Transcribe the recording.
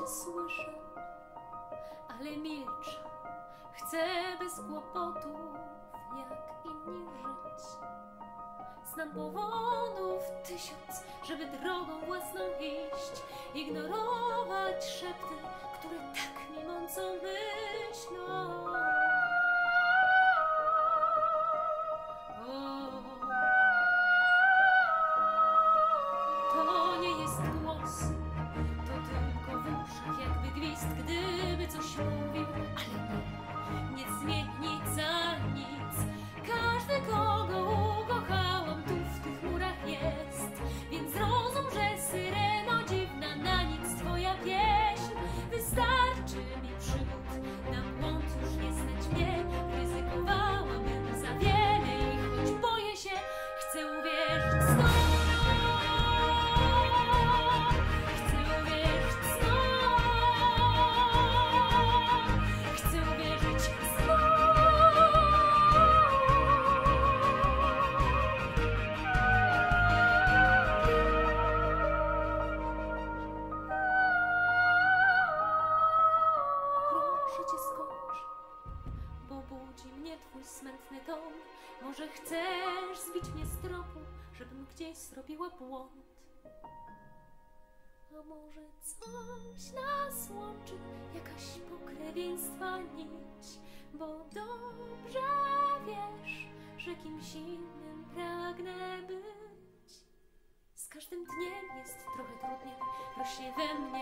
cię słyszę, ale milczę. Chcę bez kłopotów, jak inni żyć. Znam powodów tysiąc, żeby drogą własną iść, ignorować szepty, które tak mi mącą być. prowadzi mnie twój smętny dom. Może chcesz zbić mnie z tropu, żebym gdzieś zrobiła błąd. A może coś nas łączy, jakaś pokrewieństwa nić, bo dobrze wiesz, że kimś innym pragnę być. Z każdym dniem jest trochę trudniej, rośnie we mnie